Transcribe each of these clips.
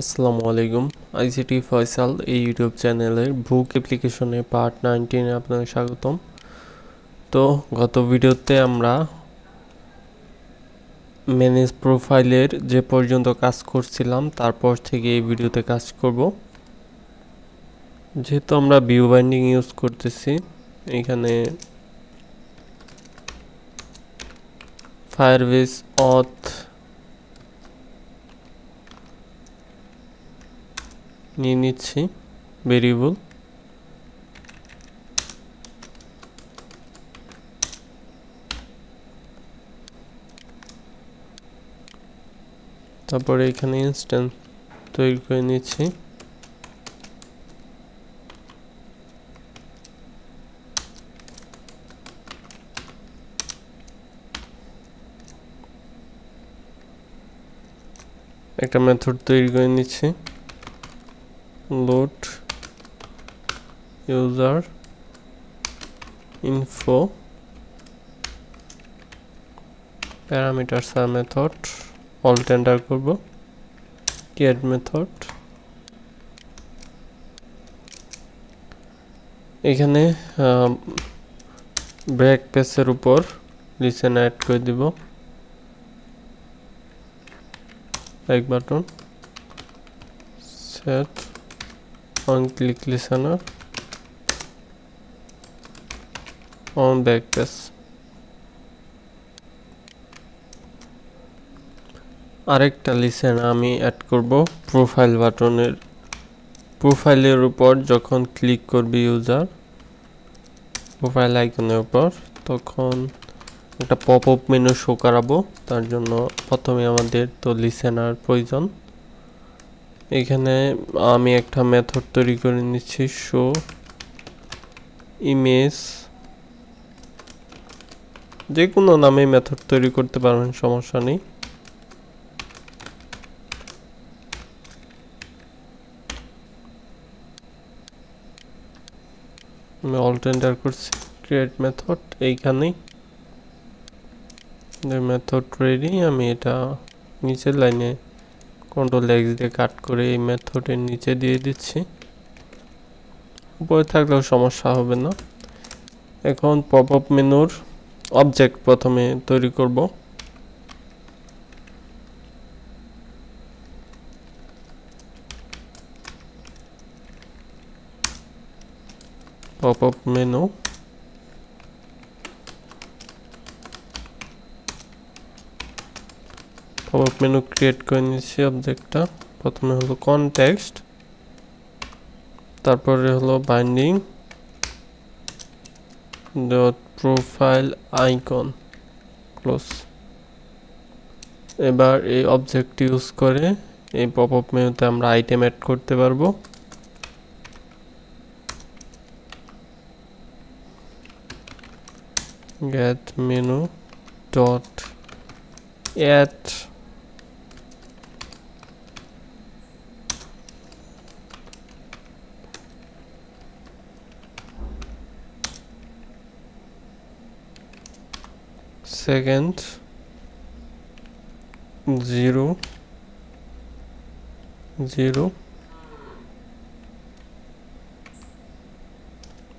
আসসালামু আলাইকুম। আইসিটি ফয়সাল এই ইউটিউব চ্যানেলের বুক অ্যাপ্লিকেশনে পার্ট নাইনটিনে আপনাকে স্বাগতম। তো গত ভিডিওতে আমরা ম্যানেজ প্রোফাইলের যে পর্যন্ত কাজ করছিলাম, তারপর থেকে এই ভিডিওতে কাজ করব। যেহেতু আমরা ভিউ বাইন্ডিং ইউজ করতেছি, এখানে ফায়ারবেস অথ নিয়ে নিচ্ছি ভেরিয়েবল। তারপরে এখানে ইনস্ট্যান্ট তৈরি করে নিচ্ছি। একটা মেথড তৈরি করে নিচ্ছি। Load user info parameters are method alt enter করব get method এখানে ব্রেক পেসের উপর লিসেন অ্যাড করে দিব এক button set on click listener on backpass আরেকটা লিসেন আমি অ্যাড করব। প্রোফাইল বাটনের প্রোফাইলের উপর যখন ক্লিক করবে ইউজার প্রোফাইল আইকনের উপর, তখন একটা পপ আপ মেনু শো করাবো। তার জন্য প্রথমে আমাদের তো লিসেনার প্রয়োজন। এখানে আমি একটা মেথড তৈরি করে নিচ্ছি শো ইমেজ যে কোনো নামে মেথড তৈরি করতে পারবেন, সমস্যা নেই। আমি অল্ট করছি ক্রিয়েট মেথড এইখানেই। মেথড রেডি আমি এটা নিচের লাইনে কন্ট্রোল এক্স দিয়ে কাট করে এই মেথডের নিচে দিয়ে দিচ্ছি। উপরে থাকলেও সমস্যা হবে না। এখন পপ আপ মেনুর অবজেক্ট প্রথমে তৈরি করব। Pop up menu pop menu create করে নিচ্ছি অবজেক্টটা প্রথমে হলো কনটেক্সট তারপরে হলো binding dot profile icon close এবার এই অবজেক্ট ইউজ করে এই পপ আপ মেনুতে আমরা আইটেম অ্যাড করতে পারব। get menu dot add second, zero zero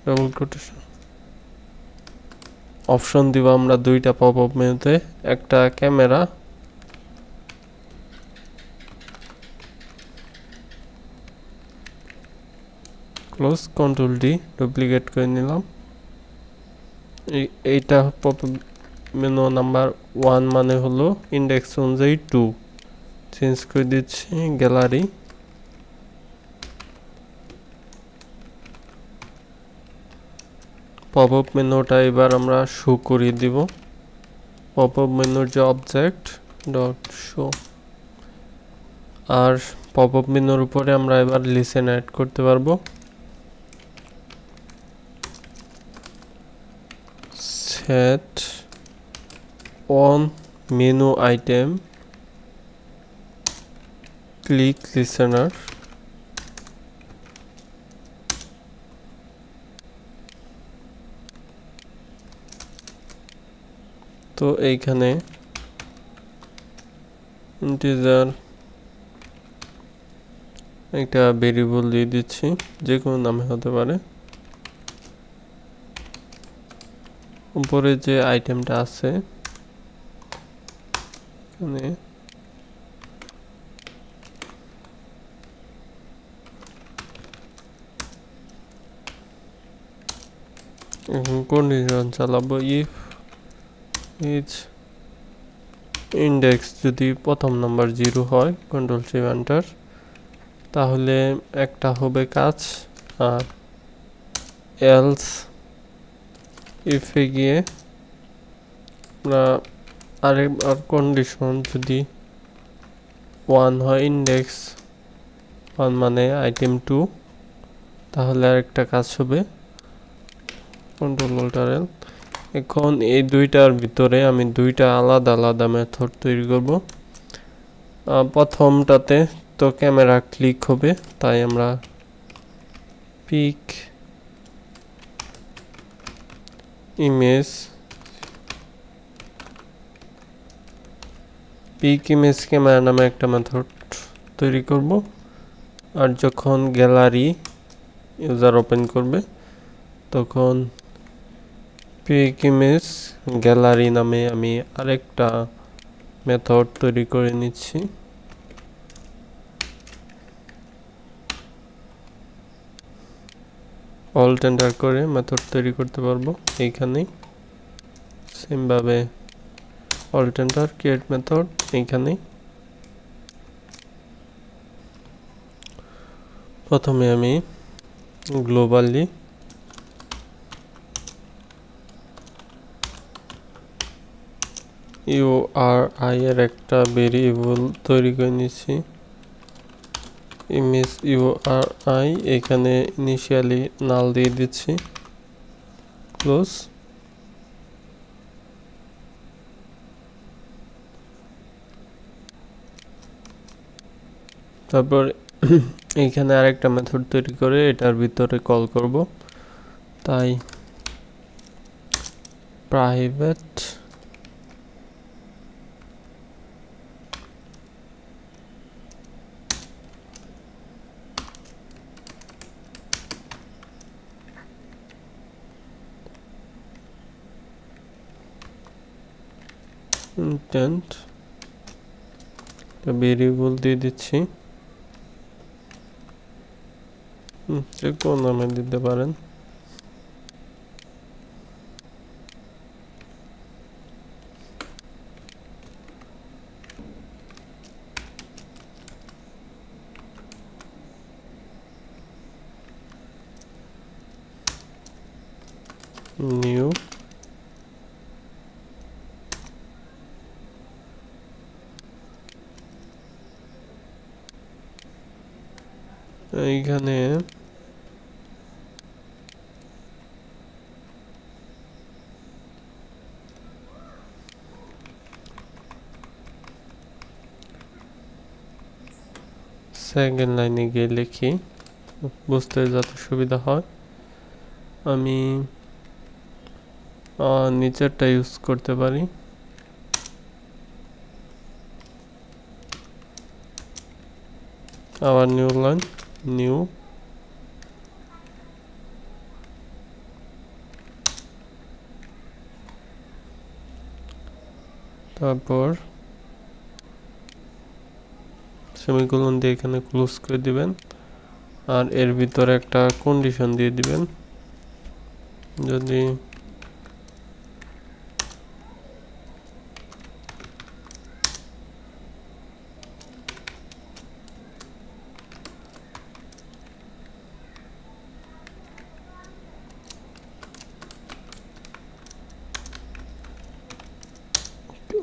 double quotation option দিব আমরা দুইটা পপ আপ মেনুতে, একটা camera close control D duplicate করে নিলাম। এইটা পপ মেনু নাম্বার ওয়ান মানে হলো ইন্ডেক্স অনুযায়ী টু চেঞ্জ করে দিচ্ছি গ্যালারি পপ আপ মেনুটা এবার আমরা শো করিয়ে দিব। পপ আপ মেনুর যে অবজেক্ট ডট শো আর পপ আপ মেনুর উপরে আমরা এবার লিসেন অ্যাড করতে পারব। Set on menu item, click listener, তো এইখানে ইন্টিজার একটা ভেরিয়েবল দিয়ে দিচ্ছি যে কোনো নামে হতে পারে। উপরে যে আইটেমটা আছে এখানে এখন কন্ডিশন চালাবো ইফ ইজ ইন্ডেক্স যদি প্রথম নাম্বার জিরো হয় কন্ট্রোল সেভেনটার তাহলে একটা হবে কাজ, আর এলস ইফে গিয়ে আমরা আরেক, আর কন্ডিশন যদি ওয়ান হয় ইন্ডেক্স ওয়ান মানে আইটেম টু তাহলে আরেকটা কাজ হবে কন্ট্রোল অল্টারেল এখন এই দুইটার ভিতরে আমি দুইটা আলাদা আলাদা মেথড তৈরি করব। প্রথমটাতে তো ক্যামেরা ক্লিক হবে, তাই আমরা pick image pick image camera নামে একটা মেথড তৈরি করব। আর যখন গ্যালারি ইউজার ওপেন করবে, তখন পিক ইমেজ গ্যালারি নামে আমি আরেকটা মেথড তৈরি করে নিচ্ছি। অল টেন্ডার করে মেথড তৈরি করতে পারব এইখানেই। সেমভাবে অল টেন্ডার ক্রিয়েট মেথড এইখানেই। প্রথমে আমি গ্লোবালি ইউ আর আই এর একটা ভেরিয়েবল তৈরি করে নিচ্ছি। ইমেজ ইউ আর আই এখানে ইনিশিয়ালি নাল দিয়ে দিচ্ছি। ক্লোজ তারপর এইখানে আরেকটা মেথড তৈরি করে এটার ভিতরে কল করব। তাই প্রাইভেট ইন্টেন্ট ভেরিয়েবল দিয়ে দিচ্ছি। যে কোন নামে দিতে পারেন। নিউ এইখানে সেকেন্ড লাইনে গিয়ে লিখি, বুঝতে যাতে সুবিধা হয়। আমি নিচেরটা ইউজ করতে পারি। আবার নিউ লাইন নিউ তারপর সেমিকোলন দিয়ে এখানে ক্লোজ করে দিবেন। আর এর ভিতরে একটা কন্ডিশন দিয়ে দিবেন। যদি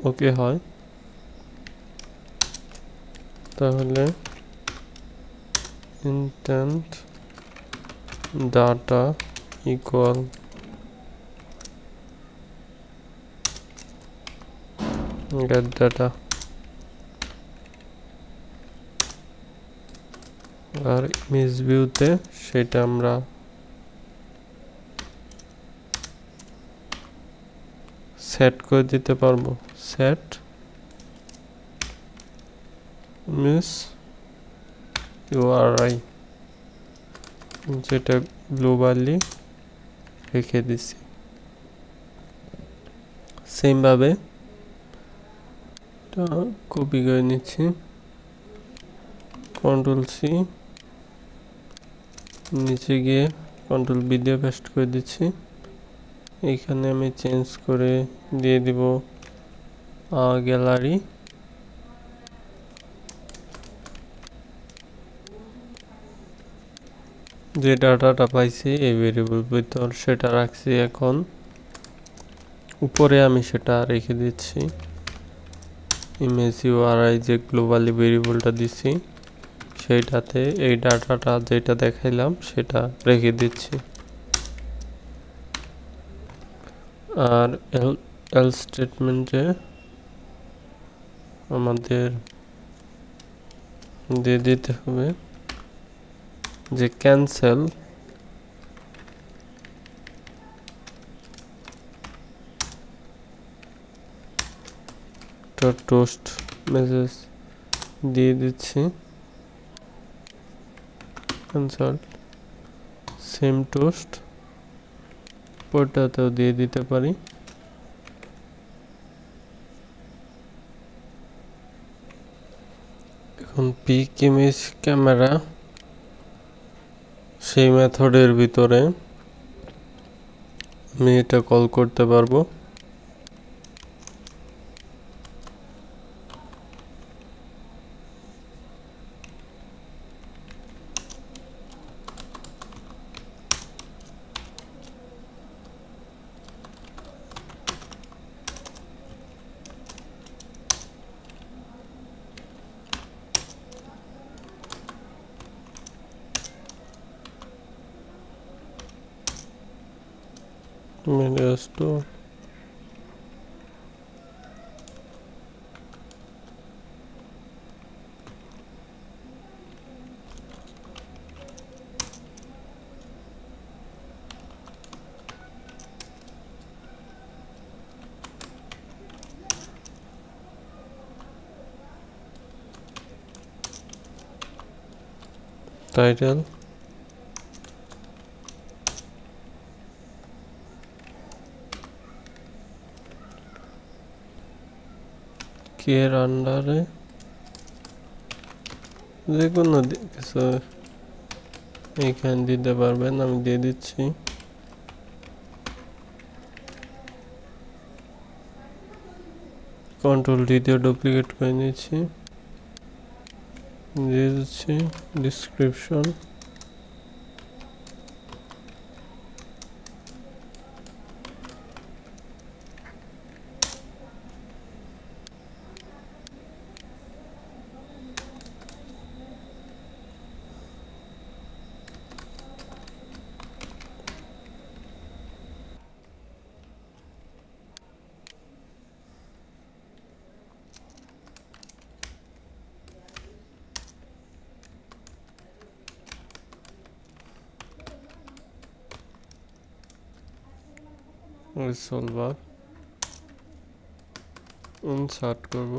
ওকে হয়। তাহলে intent data equal get data আর ইমেজ ভিউতে সেটা আমরা সেট করে দিতে পারব। সেট মিস ইউআরআই যেটা গ্লোবালি রেখে দিছি। সেমভাবে কপি করে নিচ্ছি। কন্ট্রোল সি নিচে গিয়ে কন্ট্রোল দিয়ে পেস্ট করে দিচ্ছি। এইখানে আমি চেঞ্জ করে দিয়ে দিব। গ্যালারি। যে ডাটাটা পাইছি, এই ভেরিয়েবল ভিতর সেটা রাখছি এখন। উপরে আমি সেটা রেখে দিচ্ছি। ইমেজ ইউআরআই যে গ্লোবালি ভেরিয়েবলটা দিছি, সেইটাতে এই ডাটাটা যেটা দেখাইলাম, সেটা রেখে দিচ্ছি। আর এল এল স্টেটমেন্টে আমাদের দিয়ে দিতে হবে যে ক্যান্সেল টোস্ট মেসেজ দিয়ে দিচ্ছি। ক্যান্সেল সেম টোস্ট পরটাতেও দিয়ে দিতে পারি। এখন পিক ইমেজ ক্যামেরা সেই মেথডের ভিতরে আমি এটা কল করতে পারব। Title কের আন্ডারে যে কোনো কিছু এইখানে দিতে পারবেন, আমি দিয়ে দিচ্ছি। কন্ট্রোল ডি দিয়ে ডুপ্লিকেট করে নিচ্ছি। দিয়ে দিচ্ছি সলভার ইনসার্ট করব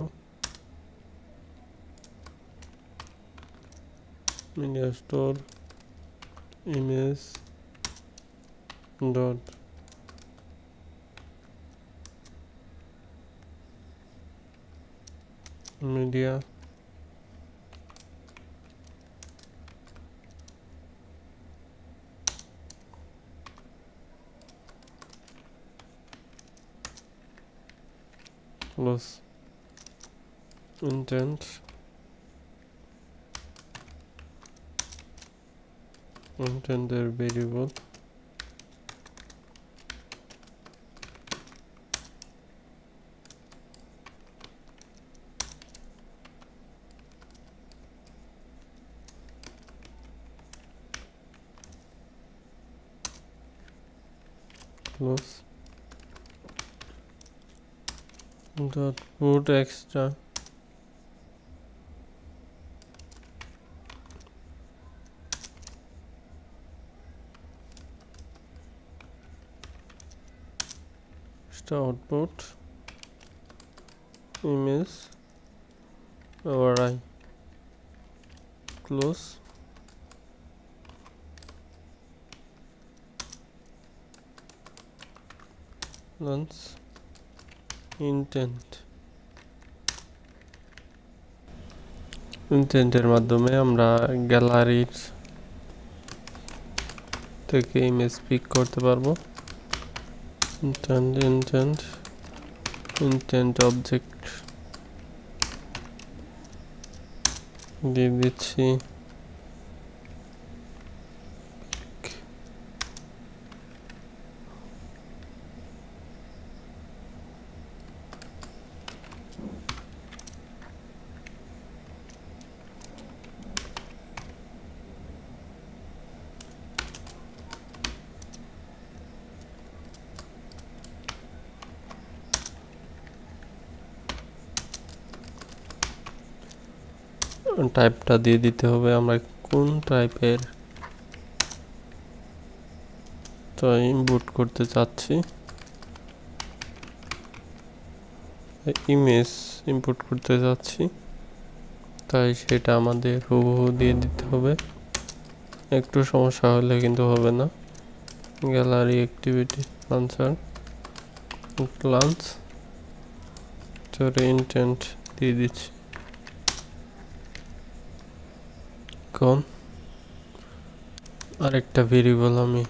media store image dot media plus indent and then their variable dot put extra extra output image override close lens. Intent ইন্টেন্টের মাধ্যমে আমরা গ্যালারির থেকে ইমেজ পিক করতে পারব। ইন্টেন্ট ইন্টেন্ট ইন্টেন্ট অবজেক্ট দিয়ে দিচ্ছি। টাইপটা দিয়ে দিতে হবে আমরা কোন টাইপের তো ইনপুট করতে চাচ্ছি? ইমেজ ইনপুট করতে চাচ্ছি। তাই সেটা আমাদের হুবহু দিয়ে দিতে হবে। একটু সমস্যা হলে কিন্তু হবে না। গ্যালারি অ্যাক্টিভিটি আনসার লাঞ্চ চোরে ইন্টেন্ট দিয়ে দিচ্ছি। এখন আরেকটা ভেরিয়েবল আমি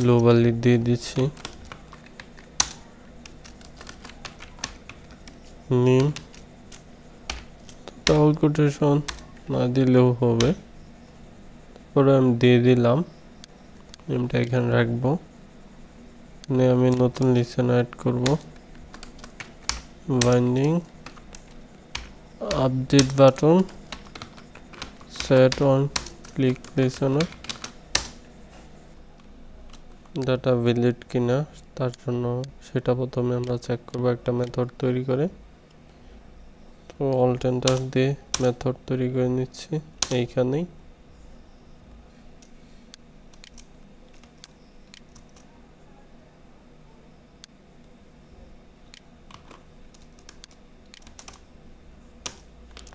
গ্লোবালি দিয়ে দিচ্ছি। নিম ডাবল কোটেশন না দিলেও হবে। তারপরে আমি দিয়ে দিলাম নেমটা এখানে রাখব। এখানে আমি নতুন লিসেন অ্যাড করব। Binding update button set on click this listener data valid কিনা, তার জন্য সেটা প্রথমে আমরা চেক করব একটা মেথড তৈরি করে। তো অল্ট এন্টার দিয়ে মেথড তৈরি করে নিচ্ছি এইখানেই।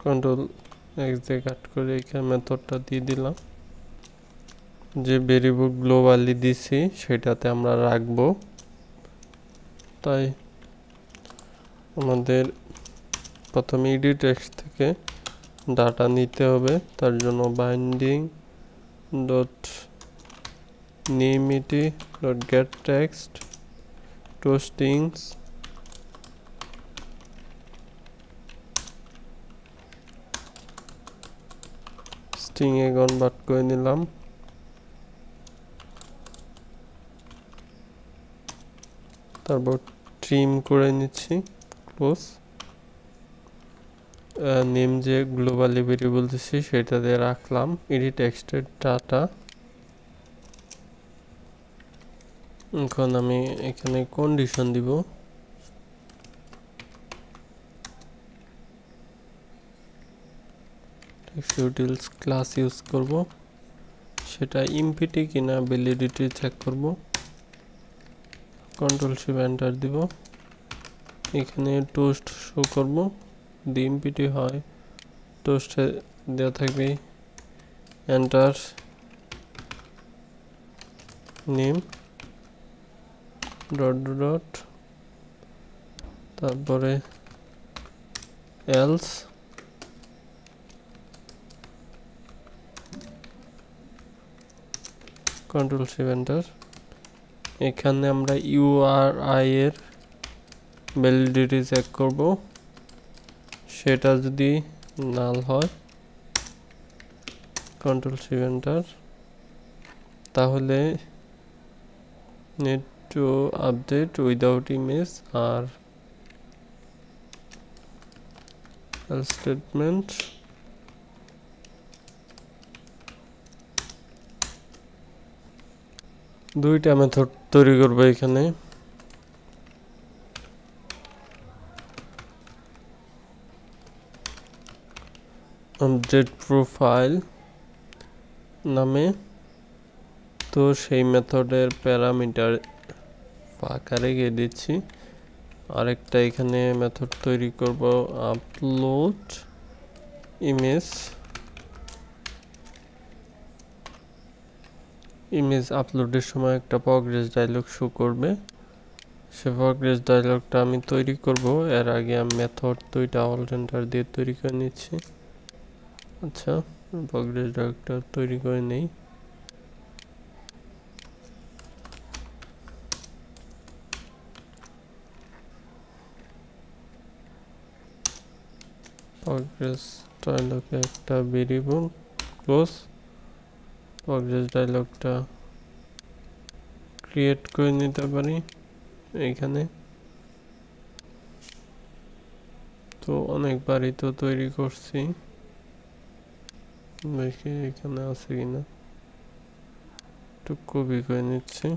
কন্ট্রোল এক্স দিয়ে কাট করে এখানে মেথডটা দিয়ে দিলাম। যে ভেরিয়েবল গ্লোবালি দিছি, সেটাতে আমরা রাখব। তাই আমাদের প্রথমে ইডি টেক্সট থেকে ডাটা নিতে হবে, তার জন্য binding dot নেমিটি dot get text to string স্ট্রিংয়ে convert করে নিলাম। তারপর ট্রিম করে নিচ্ছি ক্লোজ নেম যে গ্লোবালি ভেরিয়েবল দিচ্ছি সেটাতে রাখলাম। এডি টেক্সটের ডাটা এখন আমি এখানে কন্ডিশন দিব। টেক্সট ক্লাস ইউজ করব। সেটা ইমপিটি কিনা ভ্যালিডিটি চেক করব। কন্ট্রোল শিপ এন্টার দিব। এখানে টোস্ট শো করব। যদি ইমপিটি হয় টোস্টে দেওয়া থাকবে এন্টার নেম ডট ডট তারপরে এলস কন্ট্রোল শিপ এন্টার এখানে আমরা ইউআরআই এর ভ্যালিডিটি চেক করব। সেটা যদি নাল হয় কন্ট্রোল শিপ এন্টার তাহলে নেট টু আপডেট উইদাউট ইমেজ আর স্টেটমেন্ট দুইটা মেথড তৈরি করব এখানে। আপডেট প্রোফাইল নামে। তো সেই মেথডের প্যারামিটার ফাঁকা রেখে দিচ্ছি। আরেকটা এখানে মেথড তৈরি করব আপলোড ইমেজ ইমেজ আপলোডের সময় একটা প্রগ্রেস ডায়লগ শো করবে। সে প্রগ্রেস ডায়লগটা আমি তৈরি করব। এর আগে আমি মেথড দুইটা অলরেন্ডার দিয়ে তৈরি করে নিচ্ছি। আচ্ছা প্রগ্রেস ডায়লগটা তৈরি করে নেই। progress ডায়লগে একটা ভেরিয়েবল ক্লোজ প্রগ্রেস ডায়লগটা ক্রিয়েট করে নিতে পারি এইখানে তো অনেকবারই তো তৈরি করছি। দেখি এখানে আছে কিনা। একটু কপি করে নিচ্ছি।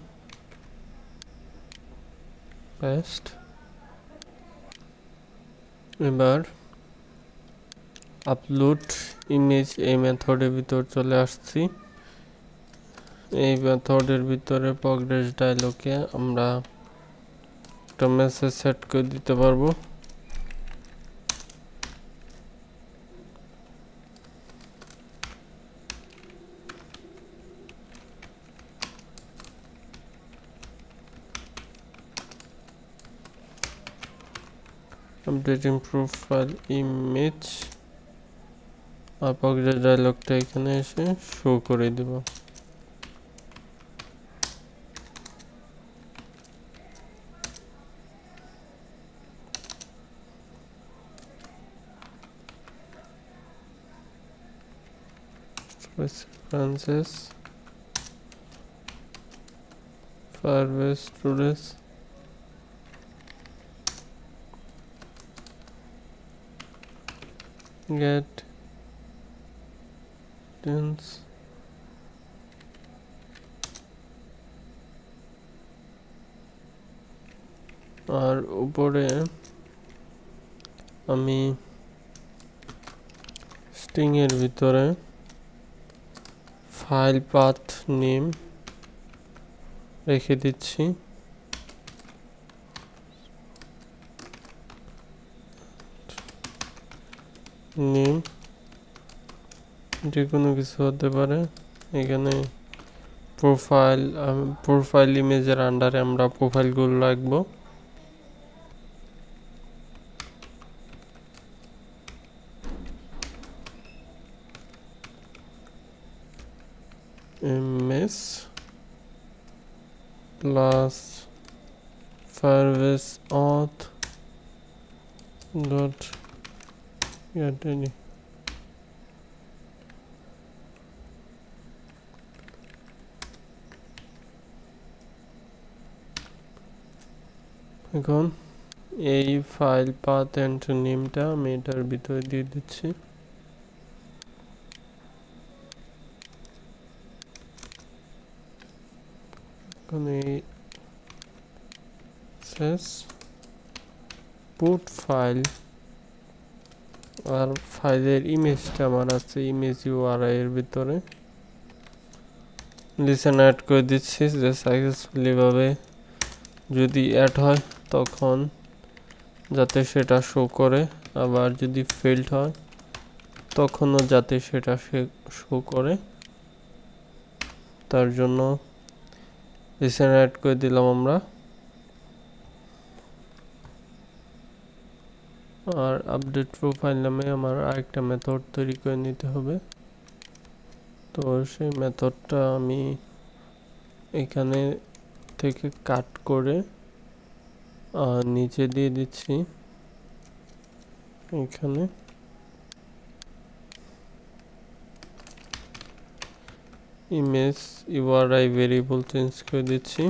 পেস্ট এবার আপলোড ইমেজ এই মেথডের ভিতর চলে আসছি। এই মেথডের ভিতরে প্রগ্রেস ডায়লগে আমরা একটা মেসেজ সেট করে দিতে পারব। আপডেটিং প্রোফাইল ইমেজ আর প্রগ্রেস ডায়লগটা এখানে এসে শো করে দেব। Francis Firebase Studios get distance আর উপরে আমি স্ট্রিং এর ভিতরে ফাইল পাথ নেম রেখে দিচ্ছি। নেম যে কোনো কিছু হতে পারে। এখানে প্রোফাইল প্রোফাইল ইমেজের আন্ডারে আমরা প্রোফাইলগুলো রাখব ms plus firebase auth dot get any এখন এই ফাইল পাথ অ্যান্ড নেমটা আমি এটার ভিতরে দিয়ে দিচ্ছি। এখন পুট ফাইল আর ফাইলের ইমেজটা আমার আছে ইমেজ ইউআরআই এর ভিতরে। লিসেন অ্যাড করে দিচ্ছি, যে সাকসেসফুলি ভাবে যদি অ্যাড হয়, তখন যাতে সেটা শো করে। আবার যদি ফেল্ড হয়, তখনও যাতে সেটা শো করে। তার জন্য লিসেন অ্যাড করে দিলাম আমরা। আর আপডেট প্রোফাইল নামে আমার আরেকটা মেথড তৈরি করে নিতে হবে। তো সেই মেথডটা আমি এখানে থেকে কাট করে নিচে দিয়ে দিচ্ছি। এখানে। ইমেজ ইউআরআই ভেরিয়েবল চেঞ্জ করে দিচ্ছি।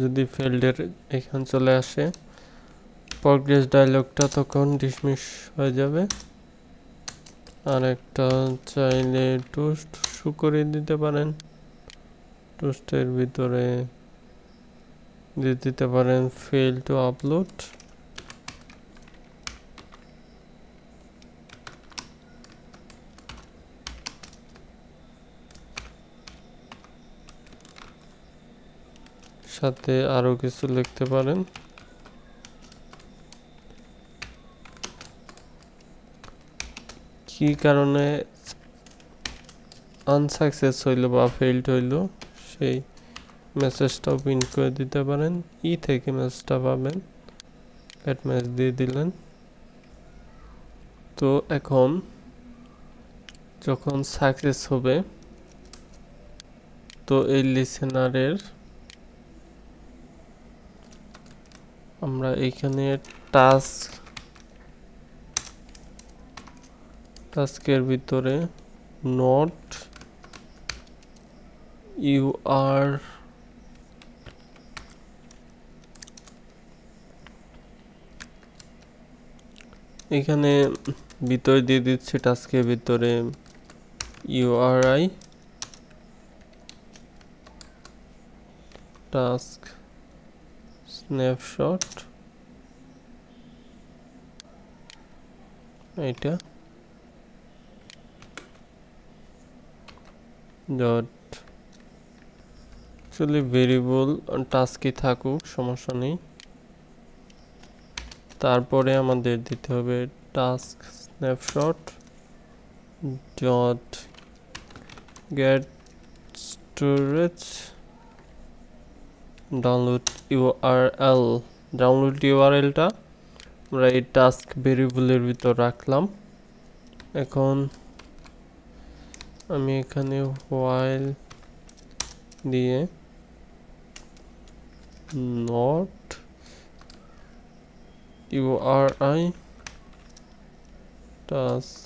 যদি ফিল্ডের এখান চলে আসে প্রগ্রেস ডায়লগটা তখন ডিসমিস হয়ে যাবে। আর একটা চাইলে টোস্ট শু করে দিতে পারেন। টোস্টের ভিতরে দিয়ে দিতে পারেন ফেল টু আপলোড সাথে আরও কিছু লিখতে পারেন। কি কারণে আনসাকসেস হইল বা ফেইল্ড হইল, সেই মেসেজটাও প্রিন্ট করে দিতে পারেন। ই থেকে মেসেজটা পাবেন। অ্যাড মেসেজ দিয়ে দিলেন। তো এখন যখন সাকসেস হবে, তো এই লিসেনারের আমরা এখানে টাস্ক টাস্কের ভিতরে নট ইউ আর এখানে ভিতরে দিয়ে দিচ্ছে টাস্কের ভিতরে ইউআরআই টাস্ক স্ন্যাপশট এটা ডট অ্যাকচুয়ালি ভেরিয়েবল টাস্কই থাকুক, সমস্যা নেই। তারপরে আমাদের দিতে হবে task snapshot dot get storage download URL download ইউআরএলটা আমরা এই টাস্ক ভেরিয়েবলের ভিতর রাখলাম। এখন আমি এখানে হোয়াইল দিয়ে নট ইউআরআই টাস্ক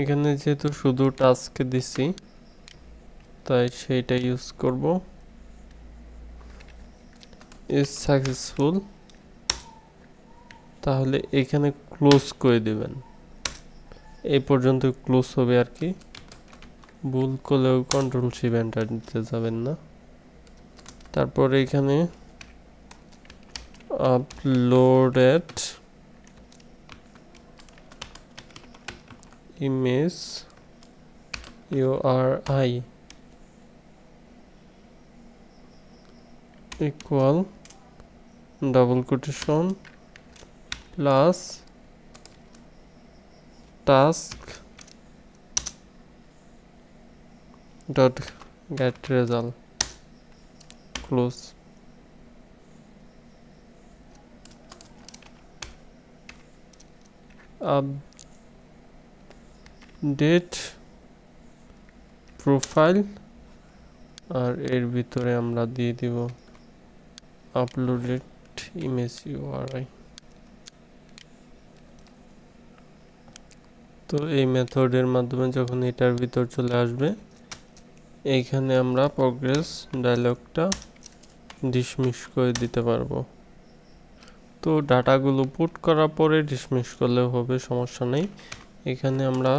এখানে যেহেতু শুধু টাস্ক দিছি তাই সেইটা ইউজ করব। ইজ সাকসেসফুল তাহলে এখানে ক্লোজ করে দেবেন। এই পর্যন্ত ক্লোজ হবে আর কি। ভুল করলেও কন্ট্রোল শিপ এন্টার দিতে যাবেন না। তারপরে এখানে uploaded image URI equal double quotation plus task dot get result close update profile আর এর ভিতরে আমরা দিয়ে দিব আপলোডেড ইমেজ ইউআরআই তো এই মেথডের মাধ্যমে যখন এটার ভিতর চলে আসবে, এইখানে আমরা প্রোগ্রেস ডায়লগটা ডিসমিস করে দিতে পারব। তো ডাটাগুলো পুট করার পরে ডিসমিস করলেও হবে, সমস্যা নেই। এখানে আমরা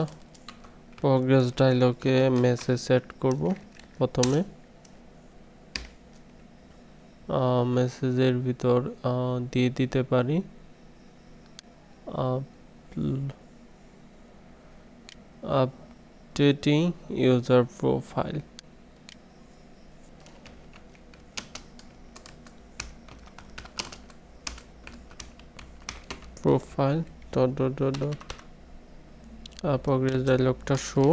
প্রোগ্রেস ডায়লগে মেসেজ সেট করব প্রথমে। মেসেজের ভিতর দিয়ে দিতে পারি। Updating user profile profile dot dot dot dot progress ডায়লগটা শো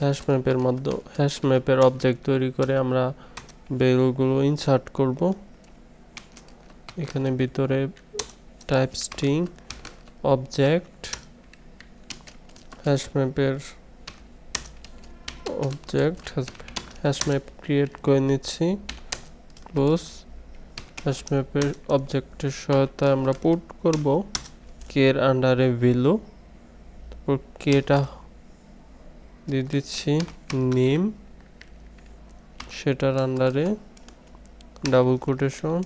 হ্যাশ ম্যাপের মধ্যে হ্যাশ ম্যাপের অবজেক্ট তৈরি করে আমরা ভ্যালুগুলো ইনসার্ট করব। এখানে ভিতরে টাইপ স্ট্রিং অবজেক্ট হ্যাশ ম্যাপের অবজেক্ট হ্যাশ ম্যাপ ক্রিয়েট করে নিচ্ছি। ক্লোজ হ্যাশ ম্যাপের অবজেক্টের সহায়তায় আমরা পুট করব। কে এর আন্ডারে ভ্যালু তারপর কেটা দিয়ে দিচ্ছি নেম। সেটার আন্ডারে ডাবল কোটেশন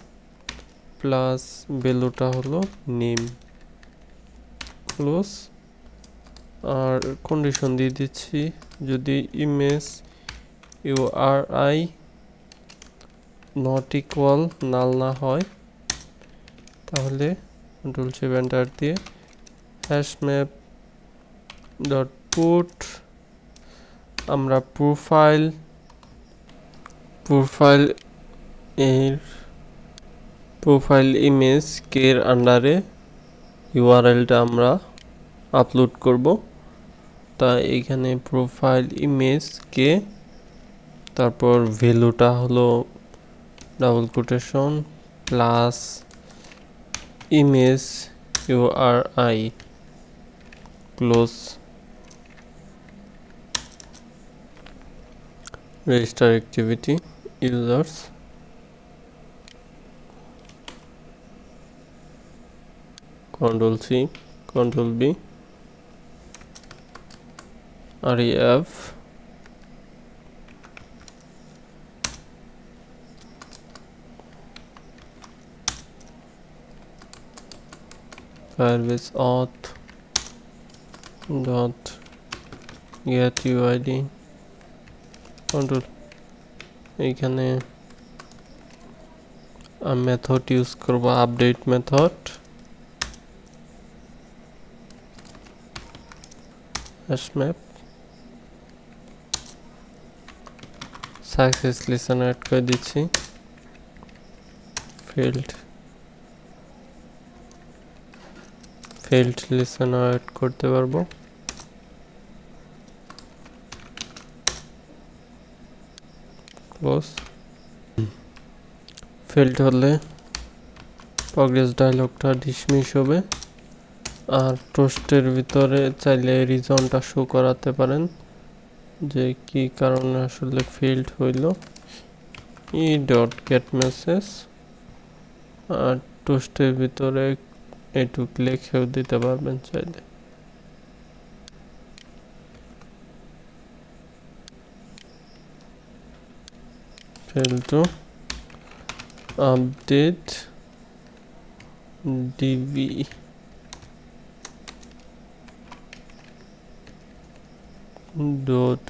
প্লাস ভ্যালুটা হলো নেম। ক্লোজ আর কন্ডিশন দিয়ে দিচ্ছি যদি image U R I not equal null না হয়, তাহলে সেভ এন্টার দিয়ে হ্যাশ ম্যাপ ডট পুট আমরা প্রোফাইল প্রোফাইল এর প্রোফাইল ইমেজ কের আন্ডারে ইউআরএলটা আমরা আপলোড করব। তা এখানে প্রোফাইল ইমেজ কে, তারপর ভ্যালুটা হলো double quotation plus image U R I close register activity users. Control C control B. Ref firebase auth dot get uid control. এইখানে মেথড ইউজ করব update method map success listen add করে দিচ্ছি। Field field listen add করতে পারব। Close failed হলে progress ডায়লগটা dismiss হবে। আর টোস্টের ভিতরে চাইলে রিজনটা শো করাতে পারেন যে কি কারণে আসলে ফিল্ড হইল। ই ডট গেট মেসেজ আর টোস্টের ভিতরে এটুক লিখেও দিতে পারবেন চাইলে। To update dv dot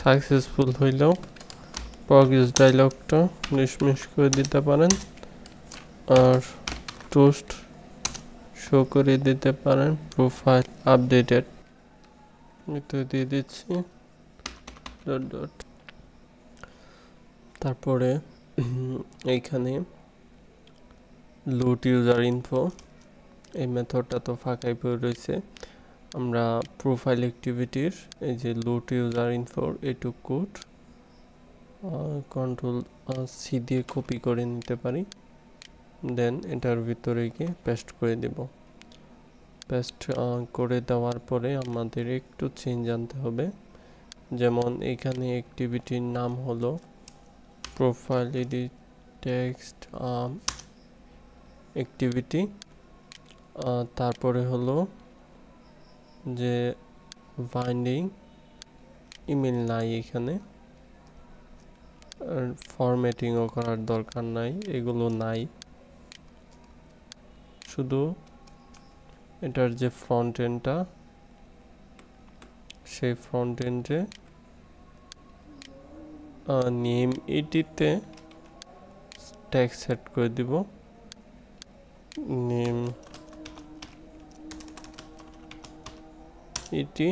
successful হইলেও প্রগ্রেস ডায়লগটা ডিসমিস করে দিতে পারেন আর টোস্ট শো করে দিতে পারেন প্রোফাইল আপডেটেড দিয়ে দিচ্ছি। ডট ডট তারপরে এইখানে লুট ইউজার ইনফো এই মেথডটা তো ফাঁকাই পড়ে রয়েছে। আমরা প্রোফাইল অ্যাক্টিভিটির এই যে লুট ইউজার ইনফোর এটুক কোড কন্ট্রোল সি দিয়ে কপি করে নিতে পারি। দেন এটার ভিতরে গিয়ে পেস্ট করে দেব। পেস্ট করে দেওয়ার পরে আমাদের একটু চেঞ্জ আনতে হবে। যেমন এখানে অ্যাক্টিভিটির নাম হলো প্রোফাইল এডিট টেক্সট অ্যাক্টিভিটি তারপরে হলো যে বাইন্ডিং ইমেল নাই এখানে ফরম্যাটিংও করার দরকার নাই, এগুলো নাই। শুধু এটার যে ফ্রন্ট এন্ডটা সেই ফ্রন্ট এন্ডে নেম এটিতে ট্যাগ সেট করে দিব। নেম এটি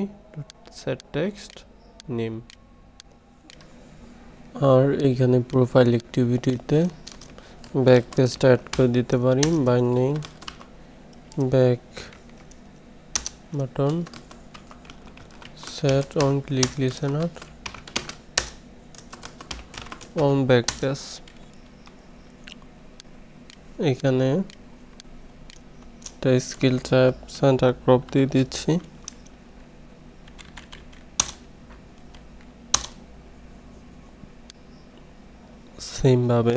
সেট টেক্সট নেম। আর এইখানে প্রোফাইল অ্যাক্টিভিটিতে ব্যাক পেজটা অ্যাড করে দিতে পারি binding back button set on click listener on backpass এখানে একটা স্কিল ট্যাব সেন্টার ক্রপ দিয়ে দিচ্ছি। সেমভাবে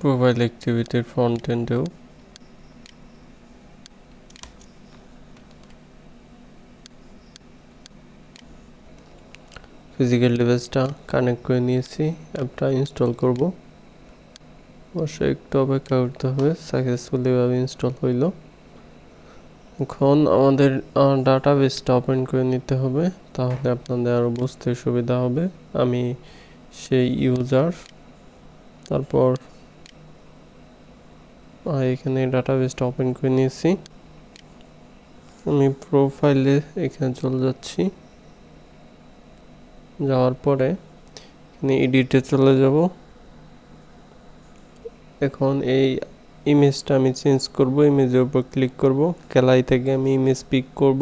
প্রোফাইল অ্যাক্টিভিটির ফ্রন্ট এন্ডেও ফিজিক্যাল ডিভাইসটা কানেক্ট করে নিয়েছি অ্যাপটা ইনস্টল করব। অবশ্যই একটু অপেক্ষা করতে হবে সাকসেসফুলিভাবে ইনস্টল হইল। এখন আমাদের ডাটা বেসটা ওপেন করে নিতে হবে, তাহলে আপনাদের আরও বুঝতে সুবিধা হবে। আমি সেই ইউজার তারপর এখানে ডাটা বেসটা ওপেন করে নিয়েছি। আমি প্রোফাইলে এখানে চলে যাচ্ছি। যাওয়ার পরে এডিটে চলে যাব। এখন এই ইমেজটা আমি চেঞ্জ করব ইমেজের উপর ক্লিক করব। গ্যালারি থেকে আমি ইমেজ পিক করব।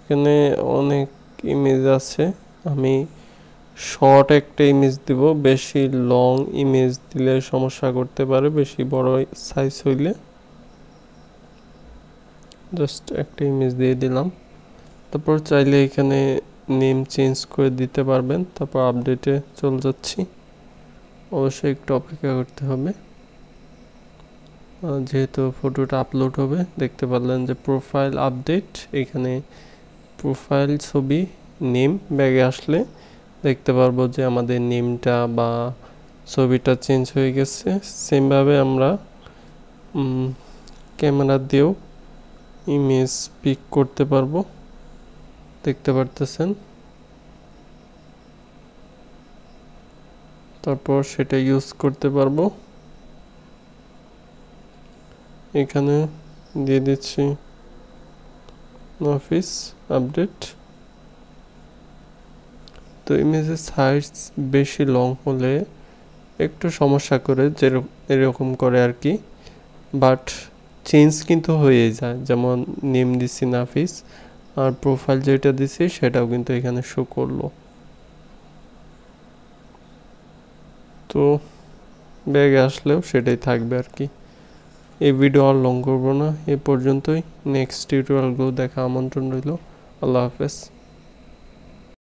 এখানে অনেক ইমেজ আছে। আমি শর্ট একটা ইমেজ দিব। বেশি লং ইমেজ দিলে সমস্যা করতে পারে, বেশি বড় সাইজ হইলে। জাস্ট একটা ইমেজ দিয়ে দিলাম। তারপর চাইলে এখানে নেম চেঞ্জ করে দিতে পারবেন, তারপর আপডেটে চলে যাচ্ছি। অবশ্যই একটু অপেক্ষা করতে হবে। যেহেতু ফটোটা আপলোড হবে, দেখতে পারলেন যে প্রোফাইল আপডেট এখানে প্রোফাইল ছবি নেম ব্যাগে আসলে দেখতে পারব যে আমাদের নেমটা বা ছবিটা চেঞ্জ হয়ে গেছে। সেমভাবে আমরা ক্যামেরা দিয়েও ইমেজ পিক করতে পারব। দেখতে পারতেছেন। তারপর সেটা ইউজ করতে পারব। এখানে দিয়ে দিচ্ছি অফিস আপডেট তো ইমেজের সাইজ বেশি লং হলে একটু সমস্যা করে যেরকম এরকম করে আর কি। বাট চেঞ্জ কিন্তু হয়ে যায়। যেমন নেম দিচ্ছি নাফিস আর প্রোফাইল যেটা দিছি সেটাও কিন্তু এখানে শো করল। তো ব্যাগে আসলেও সেটাই থাকবে আর কি। এই ভিডিও আর লং করব না, এ পর্যন্তই। নেক্সট টিউটোরিয়ালগুলো দেখা আমন্ত্রণ রইল। আল্লাহ হাফেজ।